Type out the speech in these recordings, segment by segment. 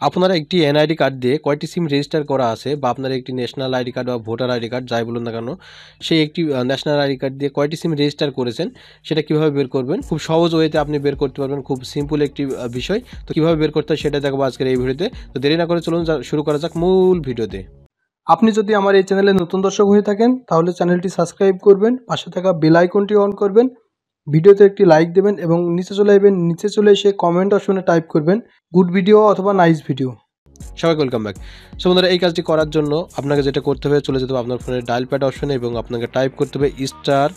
আপনারা একটি NID card দিয়ে কয়টি সিম রেজিস্টার করা আছে বা আপনার একটি ন্যাশনাল আইডি কার্ড বা ভোটার আইডি কার্ড, যাই বলুন না কেন, সেই একটি ন্যাশনাল আইডি কার্ড দিয়ে কয়টি সিম রেজিস্টার করেছেন, সেটা কীভাবে বের করবেন? খুব সহজ ওয়েতে আপনি বের করতে পারবেন, খুব সিম্পল একটি বিষয়। তো কীভাবে বের করতে হয় সেটা দেখাবো আজকের এই ভিডিওতে। তো দেরি না করে চলুন শুরু করা যাক মূল ভিডিওতে। আপনি যদি আমার এই চ্যানেলে নতুন দর্শক হয়ে থাকেন, তাহলে চ্যানেলটি সাবস্ক্রাইব করবেন, পাশে থাকা বেল আইকনটি অন করবেন ভিডিওতে একটি লাইক দেবেন এবং নিচে চলে আসবেন, নিচে চলে এসে কমেন্ট অপশনে টাইপ করবেন গুড ভিডিও অথবা নাইস ভিডিও সবাইকে ওয়েলকাম ব্যাক সো বন্ধুরা, এই কাজটি করার জন্য আপনাকে যেটা করতে হবে, চলে যেতে হবে আপনার ফোনের ডায়াল প্যাড অপশনে এবং আপনাকে টাইপ করতে হবে star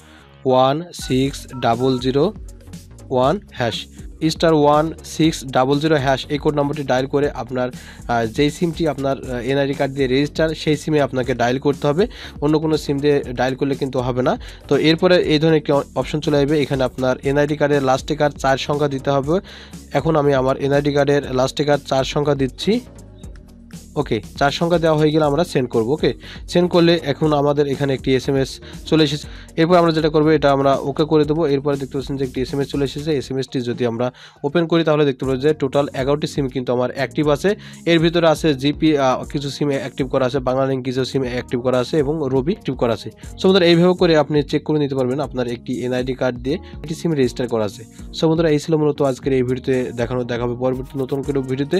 one six double zero one hash star one six double zero hash এই কোড নম্বরটি ডায়াল করে আপনার যেই সিমটি আপনার এনআইডি কার্ড দিয়ে রেজিস্টার সেই সিমে আপনাকে ডায়াল করতে হবে। অন্য কোনো সিম দিয়ে ডায়াল করলে কিন্তু হবে না। তো এরপরে এই ধরনের একটি অপশন চলে আসবে। এখানে আপনার এনআইডি কার্ডের লাস্টে কার্ড চার সংখ্যা দিতে হবে। এখন আমি আমার এনআইডি কার্ডের লাস্টে কার্ড চার সংখ্যা দিচ্ছি। ওকে চার সংখ্যা দেওয়া হয়ে গেলে আমরা সেন্ড করব ওকে সেন্ড করলে এখন আমাদের এখানে একটি এস এম এস চলে এসেছে। এরপর আমরা যেটা করব, এটা আমরা ওকে করে দেবো। এরপরে দেখতে পাচ্ছেন যে একটি এস চলে এসেছে। এস এম এসটি যদি আমরা ওপেন করি, তাহলে দেখতে পাবো যে টোটাল এগারোটি সিম কিন্তু আমার অ্যাক্টিভ আছে। এর ভিতরে আছে জিপি কিছু সিম অ্যাক্টিভ করা আছে বাংলালিঙ্ক কিছু সিম অ্যাক্টিভ করা আছে এবং রবি অ্যাক্টিভ করা আছে। সো বন্ধুরা, এইভাবে করে আপনি চেক করে নিতে পারবেন আপনার একটি এনআইডি কার্ড দিয়ে একটি সিম রেজিস্টার করা আছে। সো বন্ধুরা, এই ছিল মূলত আজকের এই ভিডিওতে দেখানো, দেখাবে পরবর্তী নতুন করে ভিডিওতে।